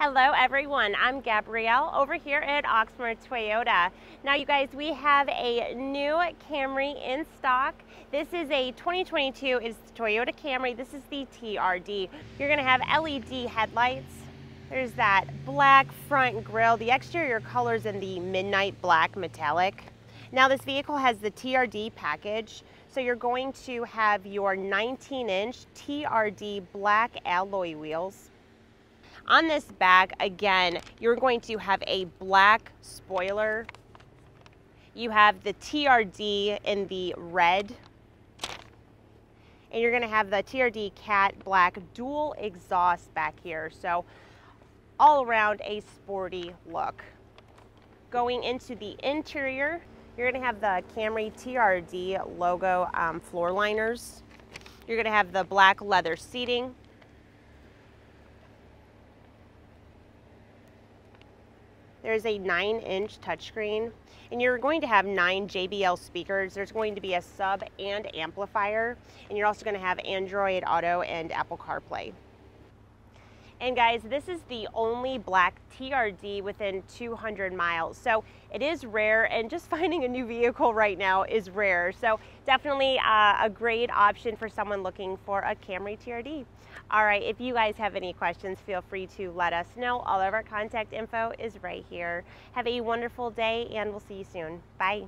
Hello everyone, I'm Gabrielle over here at Oxmoor Toyota. Now you guys, we have a new Camry in stock. This is a 2022, it's Toyota Camry, this is the TRD. You're gonna have LED headlights. There's that black front grille. The exterior color's in the midnight black metallic. Now this vehicle has the TRD package. So you're going to have your 19 inch TRD black alloy wheels. On this bag, again, you're going to have a black spoiler. You have the TRD in the red. And you're gonna have the TRD cat black dual exhaust back here. So all around a sporty look. Going into the interior, you're gonna have the Camry TRD logo um, floor liners. You're gonna have the black leather seating. There's a nine inch touchscreen and you're going to have nine JBL speakers. There's going to be a sub and amplifier and you're also gonna have Android Auto and Apple CarPlay. And guys, this is the only black TRD within 200 miles. So it is rare and just finding a new vehicle right now is rare. So definitely uh, a great option for someone looking for a Camry TRD. All right, if you guys have any questions, feel free to let us know. All of our contact info is right here. Have a wonderful day and we'll see you soon. Bye.